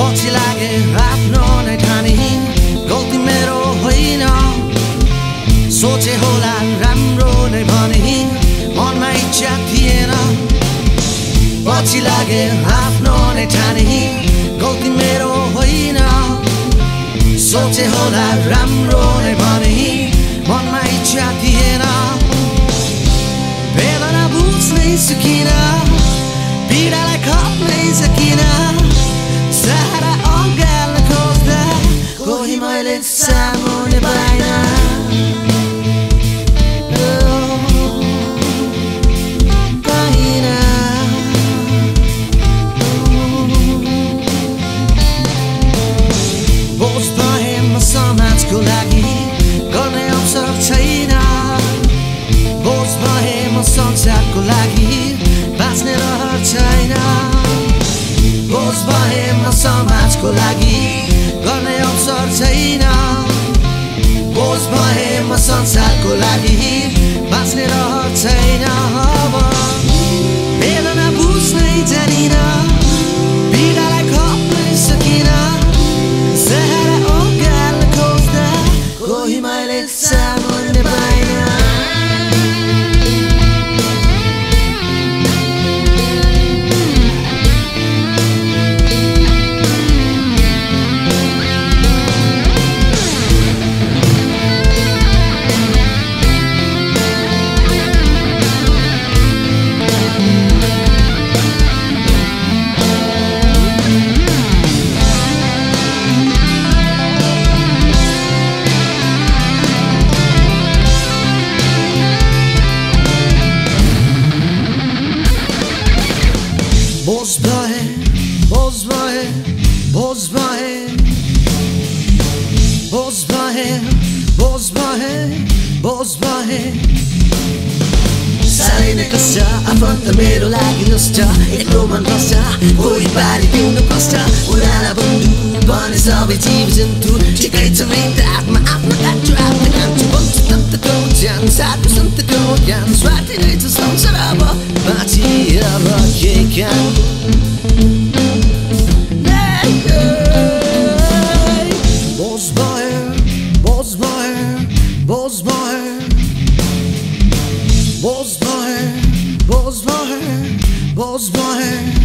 पछि लागे आफ्नो नै ठाने गल्ती मेरो होइन सोचे होला राम्रो नै भने मनमा इच्छा थिएन पछि लागे आफ्नो नै ठाने गल्ती मेरो होइन सोचे होला राम्रो नै भने मनमा इच्छा थिएन बेला बुझ्नै सकिनँ पीडालाई खप्नै सकिनँ समाजको लागि गर्ने अवसर छैन बोझ भए म संसारको लागि बाँच्ने रहर छैन बोझ भए म समाजको लागि गर्ने अवसर छैन बोझ भए म संसारको लागि बाँच्ने रहर छैन अब वेदना बुझ्नै जानिन बोझ भए बोझ भए बोझ भए साह्रै नै कष्ट आफन्त मेरो लागि नष्ट एक्लो मन कष्ट कोही पारी पिउनु कष्ट उडाला बन्धु भने सबै जीव जन्तु ठिकै छ मेरो आत्मा आफ्नो काट्छु आफ्नो Bozmahe, Bozmahe, Bozmahe, Bozmahe